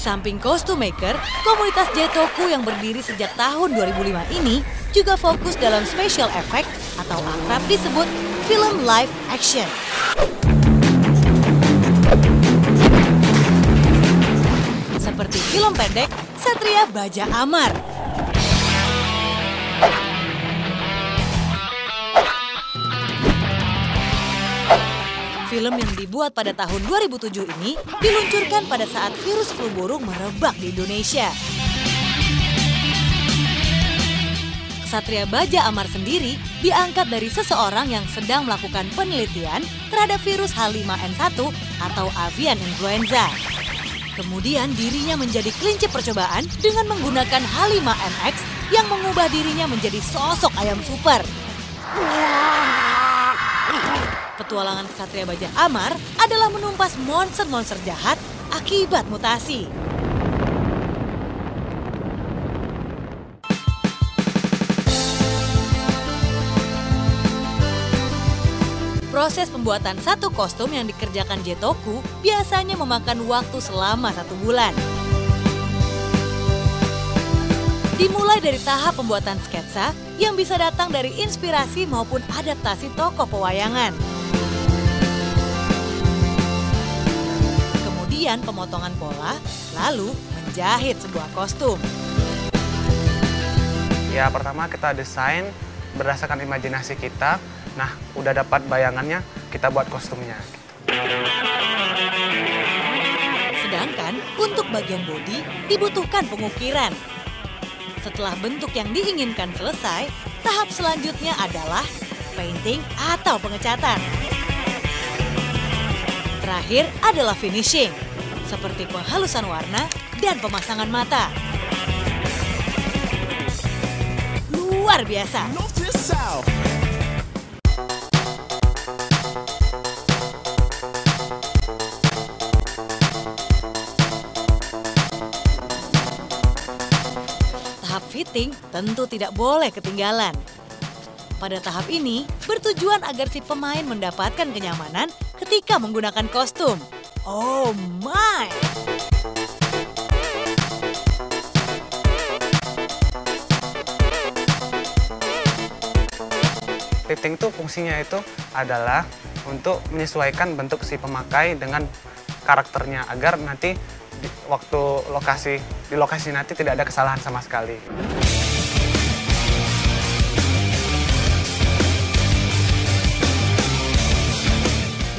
samping kostum maker, komunitas Jetoku yang berdiri sejak tahun 2005 ini juga fokus dalam special effect atau akrab disebut film live action. Seperti film pendek Satria Baja Amar. Film yang dibuat pada tahun 2007 ini diluncurkan pada saat virus flu burung merebak di Indonesia. Satria Baja Amar sendiri diangkat dari seseorang yang sedang melakukan penelitian terhadap virus H5N1 atau avian influenza. Kemudian dirinya menjadi kelinci percobaan dengan menggunakan H5NX yang mengubah dirinya menjadi sosok ayam super. Petualangan Satria Baja Amar adalah menumpas monster-monster jahat akibat mutasi. Proses pembuatan satu kostum yang dikerjakan Jetoku biasanya memakan waktu selama satu bulan. Dimulai dari tahap pembuatan sketsa yang bisa datang dari inspirasi maupun adaptasi tokoh pewayangan. Pemotongan pola, lalu menjahit sebuah kostum. Ya pertama kita desain berdasarkan imajinasi kita. Nah udah dapat bayangannya kita buat kostumnya. Sedangkan untuk bagian bodi dibutuhkan pengukiran. Setelah bentuk yang diinginkan selesai, tahap selanjutnya adalah painting atau pengecatan. Terakhir adalah finishing, seperti penghalusan warna dan pemasangan mata. Luar biasa. Tahap fitting tentu tidak boleh ketinggalan. Pada tahap ini, bertujuan agar si pemain mendapatkan kenyamanan ketika menggunakan kostum. Oh my! Fitting itu fungsinya itu adalah untuk menyesuaikan bentuk si pemakai dengan karakternya agar nanti waktu lokasi di lokasi nanti tidak ada kesalahan sama sekali.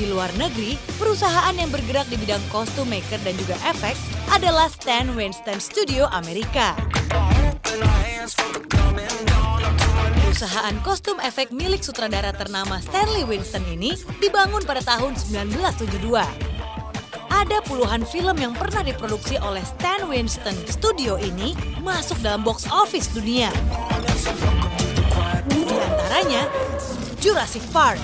Di luar negeri, perusahaan yang bergerak di bidang kostum maker dan juga efek adalah Stan Winston Studio Amerika. Perusahaan kostum efek milik sutradara ternama Stanley Winston ini dibangun pada tahun 1972. Ada puluhan film yang pernah diproduksi oleh Stan Winston Studio ini masuk dalam box office dunia. Di antaranya Jurassic Park,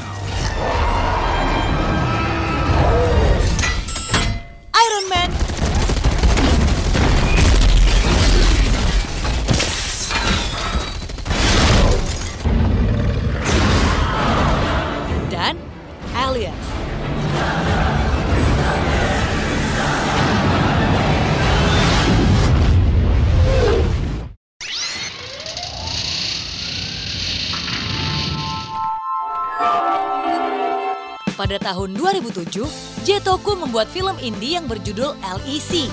Pada tahun 2007, Jetoku membuat film indie yang berjudul LEC.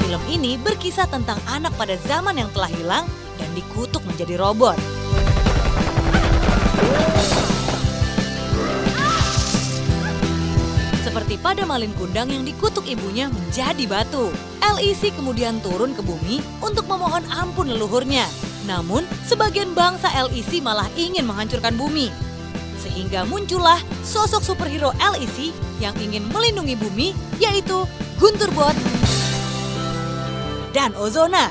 Film ini berkisah tentang anak pada zaman yang telah hilang dan dikutuk menjadi robot. Seperti pada Malin Kundang yang dikutuk ibunya menjadi batu. LEC kemudian turun ke bumi untuk memohon ampun leluhurnya. Namun, sebagian bangsa LEC malah ingin menghancurkan bumi. Sehingga muncullah sosok superhero LEC yang ingin melindungi bumi, yaitu Guntur Bot dan Ozona.